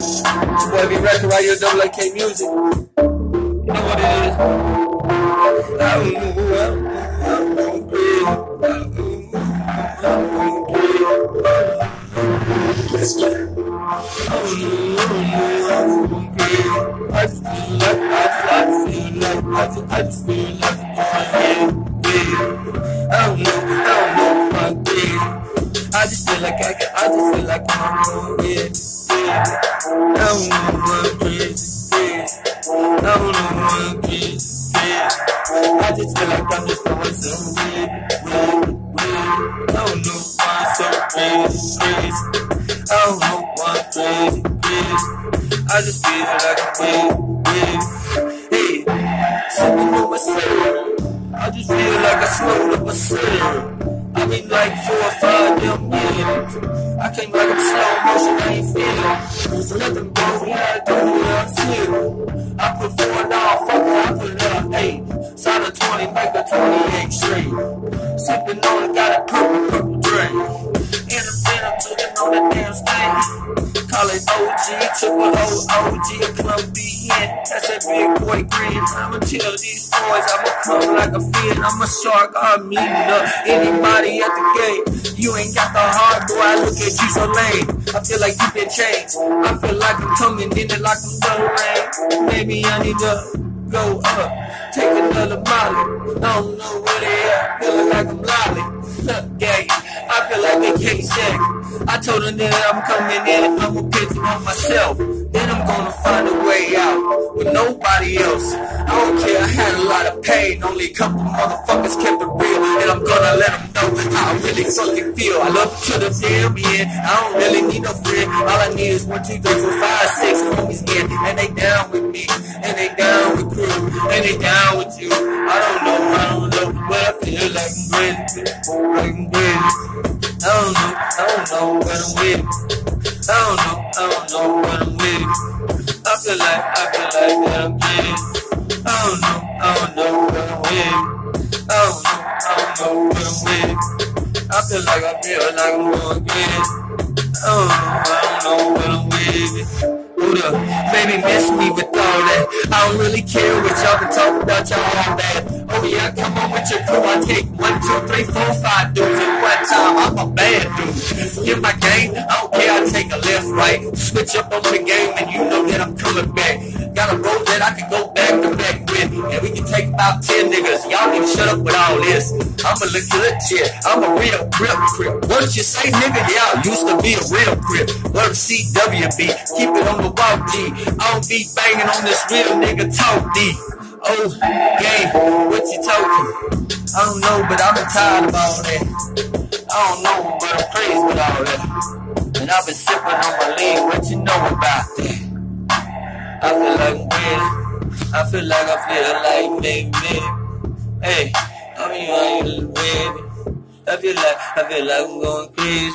Boy, be record right here, double AK music. You know what it is? I don't know, I just feel like, I can, I just feel like I'm, yeah. I don't know, my crazy, yeah. I don't know, my crazy, yeah. I just feel like I'm just somewhere, yeah, yeah. I don't know why I'm so crazy. I don't know why crazy, crazy. I just feel like I'm yeah, yeah. Hey, sipping on my syrup. I just feel like I slowed up my syrup. I mean like four or five damn years. I came like I'm slow motion, Ain't feeling. Let them go, yeah, I do what feel. I put four and all, fuck I put up eight. Side of 20, make a 28 straight. Sipping on it, got a purple, purple drink. And I'm denim, took on that damn stain. Call it OG, triple O, OG, a That's that big boy grin. I'ma tell these boys, I'ma come like a fin. I'm a shark, I'm meeting up uh, anybody at the gate. You ain't got the heart, boy, I look at you so lame. I feel like you been changed. I feel like I'm coming in it like I'm no rain. Maybe I need to go up, take another molly. I don't know where they at, feeling like I'm lolly. Gay, I feel like they can't check. I told them that I'm coming in, I'ma pitch it on myself. Then I'm gonna find a way out with nobody else. I don't care, I had a lot of pain, only a couple motherfuckers kept it real. And I'm gonna let them know how I really fucking feel. I love to the damn end, I don't really need no friend. All I need is one, two, three, four, five, six homies in. And they down with me, and they down with crew, and they down with you. I don't know, I don't know, but I feel like I'm like I'm ready. I don't know, I don't know when I'm it. I don't know, I don't know when I'm with. I feel like, I feel like that I'm getting. I don't know, I don't know when I'm with. I don't know, I don't know when I'm with. I feel like I feel like I'm gonna get. I don't know, I don't know when I'm with it. Hold baby, miss me with all that. I don't really care what y'all been talking about, y'all all that. Oh yeah, come on with your crew. I take one, two, three, four, five dudes. Dude. In my game, I don't care. I take a left, right, switch up on the game, and you know that I'm coming back. Got a road that I can go back to back with, and we can take about ten niggas. Y'all need to shut up with all this. I'm a legit, I'm a real grip crip. What you say, nigga? I used to be a real grip. Word CWB, keep it on the walk D. I don't be banging on this real nigga talk D. Oh, game, what you talking? I don't know, but I'm tired of all that. I don't know, but I'm crazy with all that. And I've been sipping on my lean, what you know about that? I feel like I'm. I feel like I feel like me, me. Hey, I mean, I ain't ready. I feel like, I feel like I'm going crazy.